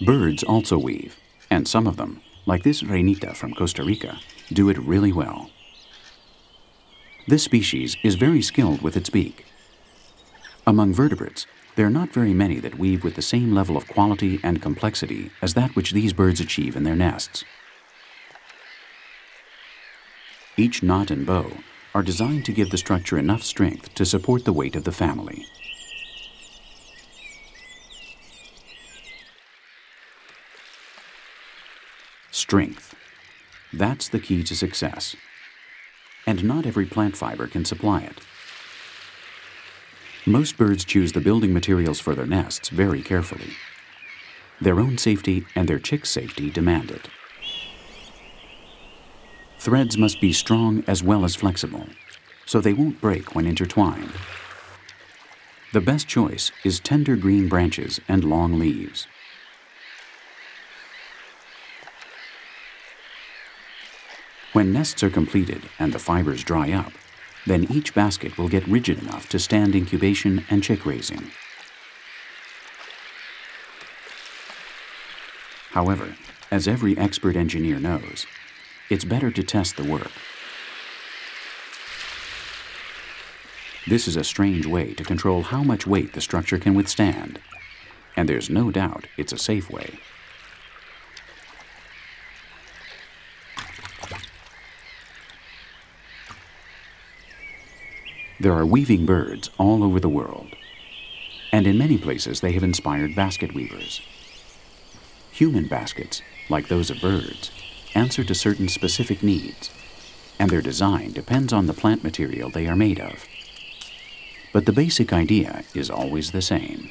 Birds also weave, and some of them, like this reinita from Costa Rica, do it really well. This species is very skilled with its beak. Among vertebrates, there are not very many that weave with the same level of quality and complexity as that which these birds achieve in their nests. Each knot and bow are designed to give the structure enough strength to support the weight of the family. Strength. That's the key to success. And not every plant fiber can supply it. Most birds choose the building materials for their nests very carefully. Their own safety and their chicks' safety demand it. Threads must be strong as well as flexible, so they won't break when intertwined. The best choice is tender green branches and long leaves. When nests are completed and the fibers dry up, then each basket will get rigid enough to stand incubation and chick raising. However, as every expert engineer knows, it's better to test the work. This is a strange way to control how much weight the structure can withstand, and there's no doubt it's a safe way. There are weaving birds all over the world, and in many places they have inspired basket weavers. Human baskets, like those of birds, answer to certain specific needs, and their design depends on the plant material they are made of. But the basic idea is always the same.